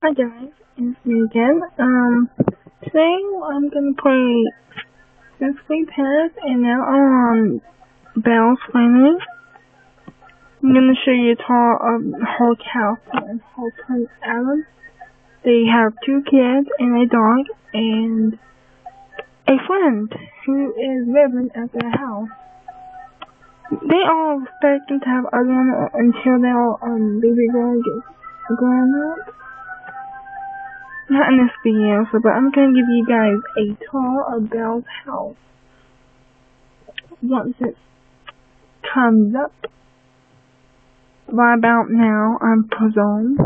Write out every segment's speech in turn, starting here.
Hi guys, it's me again. Um, today I'm gonna play Sims 3 Pets and now I'm on Belle's finally. I'm gonna show you a tour of whole castle and whole Prince Adam. They have two kids and a dog and a friend who is living at their house. They all expecting to have one until their um baby girl gets grown up. Not in this video, but I'm gonna give you guys a tour of Belle's house. Once it comes up right about now, I'm presume.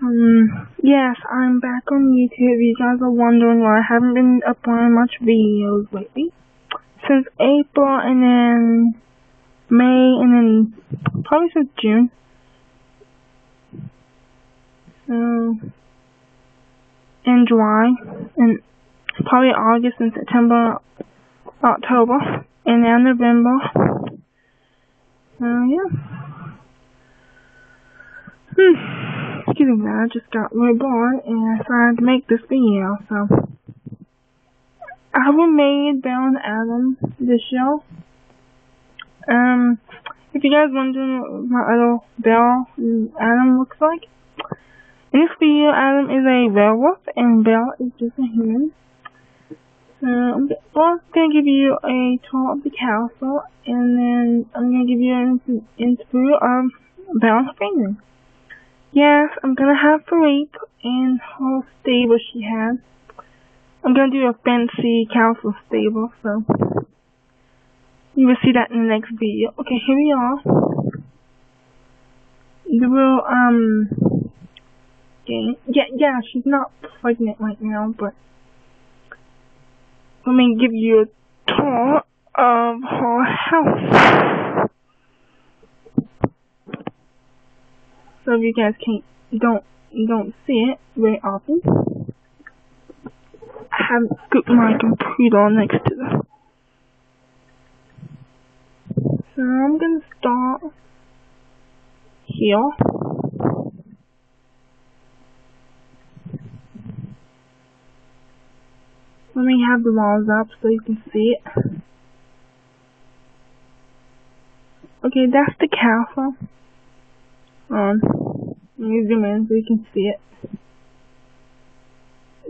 Um, yes, I'm back on YouTube. You guys are wondering why I haven't been uploading much videos lately. Since April and then May and then probably since June. So, and July and probably August and September, October, and now November. So yeah. Hmm. Excuse me, I just got bored and I decided to make this video, so. I haven't made and Adam this show. Um, if you guys wondering what my Belle and Adam looks like, in this video, Adam is a werewolf and Belle is just a human. Uh, I'm gonna give you a tour of the castle, and then I'm gonna give you an interview of Belle's family. Yes, I'm gonna have Philippe and her stable she has. I'm gonna do a fancy castle stable, so you will see that in the next video. Okay, here we are. The real um game. Yeah, yeah, she's not pregnant right now, but let me give you a tour of her house. So if you guys can't, don't, don't see it very often. I haven't scooped my computer next to this. So I'm gonna start here. Let me have the walls up so you can see it. Okay, that's the castle. Um, let me zoom in so you can see it.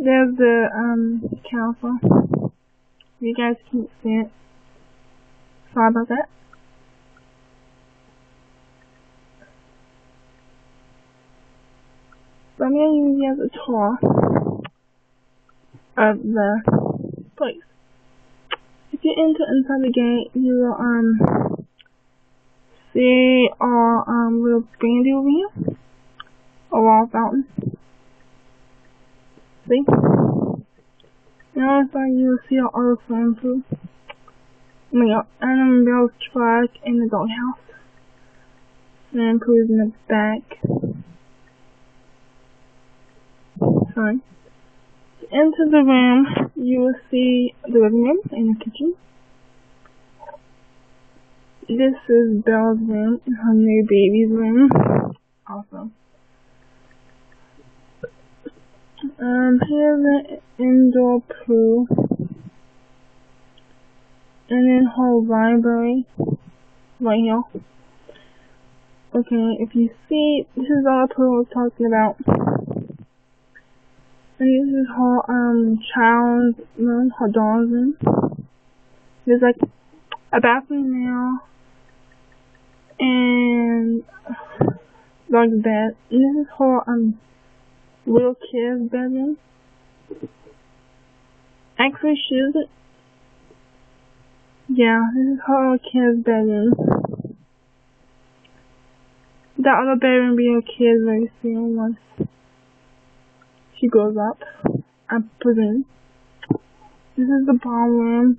There's the um castle. You guys can't see it. Sorry about that. So I'm gonna use you as a tour of the enter inside the gate, you will um see our um little bandy over here, a wall fountain. See? Now inside you will see our other swimming pool. We got Annabelle's truck in the doghouse. Swimming pool is in the back. Sorry enter the room, you will see the living room and the kitchen. This is Belle's room her new baby's room. Also. Um, here's the indoor pool. And then her library. Right here. Okay, if you see, this is all the pool I was talking about. Is her um her doll's room. There's like a bathroom now and like bed. And this is her um little kid's bedroom. Actually she isn't yeah, this is her kid's bedroom. That other bedroom being a kid's very soon once she goes up. I presume. This is the ballroom.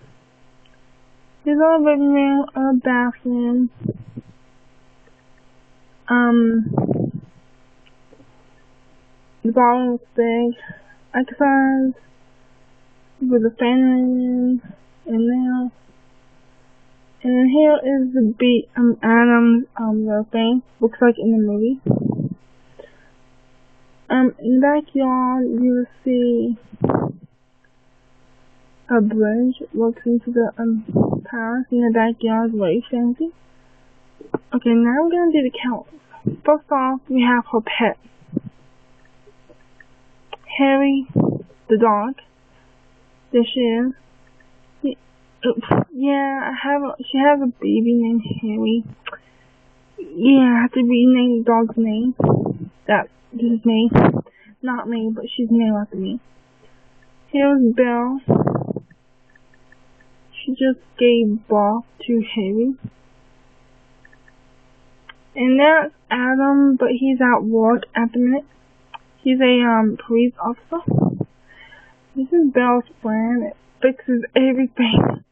There's a living room, a bathroom. Um, the ballroom is big. Exercise with a fan in there. And here is the beat um Adam's um the thing. Looks like in the movie. Um, in the backyard, you see a bridge looks into the um house in the backyard, very fancy. Okay, now we're gonna do the counts. First off, we have her pet. Harry, the dog. There she is. Yeah, I have. A, she has a baby named Harry. Yeah, I have to rename the dog's name. That this is me, not me, but she's named after me. Here's Belle. She just gave birth to Harry. And that's Adam, but he's at work at the minute. He's a um police officer. This is Belle's friend. It fixes everything.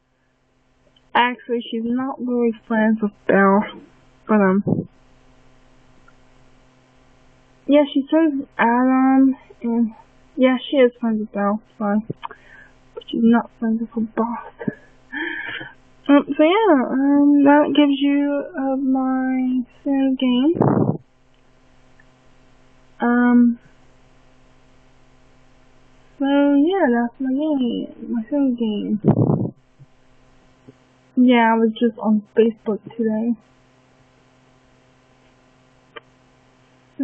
Actually, she's not really friends with Belle, but um, yeah, friends with Adam, and yeah, she is friends with Belle, but she's not friends with her boss. Um, so yeah, um, that gives you uh, my game. Um, so yeah, that's my game, my second game. Yeah, I was just on Facebook today. So,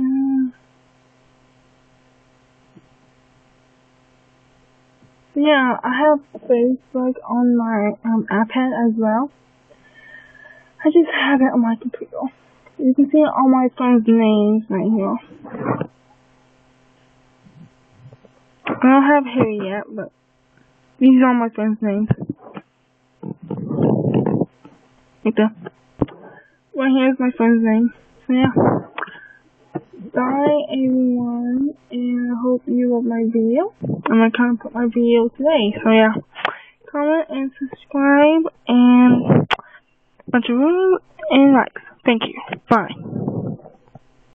yeah, I have Facebook on my um, iPad as well. I just have it on my computer. You can see all my friends' names right here. I don't have Harry yet, but these are all my friends' names. Right there. Right here's my friend's name. So yeah. Bye everyone, and hope you love my video. I'm gonna kind of put my video today. So yeah. Comment and subscribe and bunch of and likes. Thank you. Bye.